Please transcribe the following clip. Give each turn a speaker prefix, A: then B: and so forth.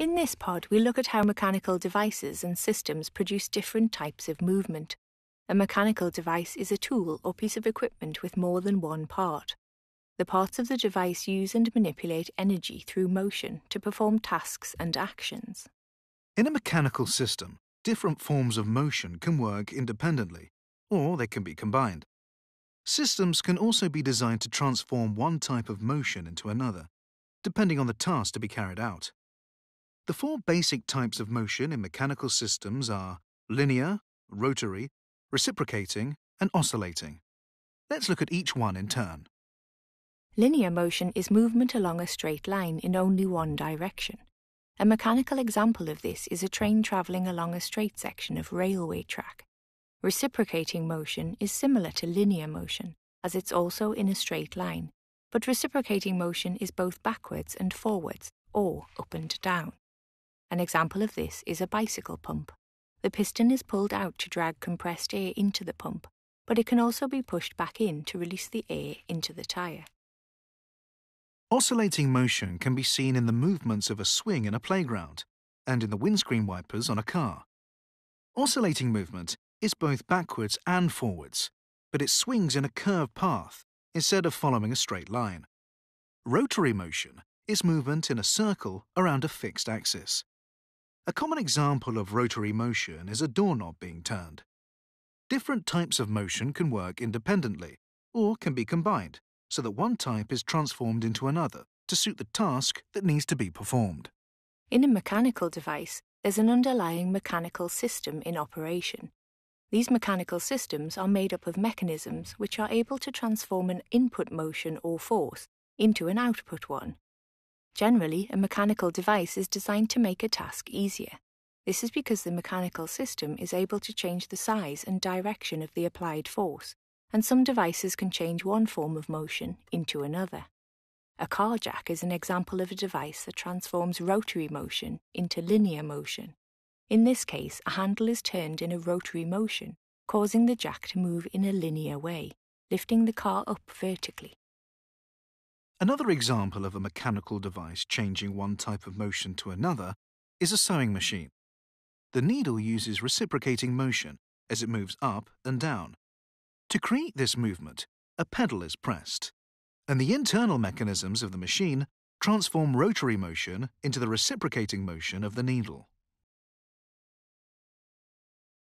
A: In this pod, we look at how mechanical devices and systems produce different types of movement. A mechanical device is a tool or piece of equipment with more than one part. The parts of the device use and manipulate energy through motion to perform tasks and actions.
B: In a mechanical system, different forms of motion can work independently, or they can be combined. Systems can also be designed to transform one type of motion into another, depending on the task to be carried out. The four basic types of motion in mechanical systems are linear, rotary, reciprocating, and oscillating. Let's look at each one in turn.
A: Linear motion is movement along a straight line in only one direction. A mechanical example of this is a train travelling along a straight section of railway track. Reciprocating motion is similar to linear motion, as it's also in a straight line, but reciprocating motion is both backwards and forwards, or up and down. An example of this is a bicycle pump. The piston is pulled out to drag compressed air into the pump, but it can also be pushed back in to release the air into the tyre.
B: Oscillating motion can be seen in the movements of a swing in a playground and in the windscreen wipers on a car. Oscillating movement is both backwards and forwards, but it swings in a curved path instead of following a straight line. Rotary motion is movement in a circle around a fixed axis. A common example of rotary motion is a doorknob being turned. Different types of motion can work independently or can be combined so that one type is transformed into another to suit the task that needs to be performed.
A: In a mechanical device, there's an underlying mechanical system in operation. These mechanical systems are made up of mechanisms which are able to transform an input motion or force into an output one. Generally, a mechanical device is designed to make a task easier. This is because the mechanical system is able to change the size and direction of the applied force, and some devices can change one form of motion into another. A car jack is an example of a device that transforms rotary motion into linear motion. In this case, a handle is turned in a rotary motion, causing the jack to move in a linear way, lifting the car up vertically.
B: Another example of a mechanical device changing one type of motion to another is a sewing machine. The needle uses reciprocating motion as it moves up and down. To create this movement, a pedal is pressed, and the internal mechanisms of the machine transform rotary motion into the reciprocating motion of the needle.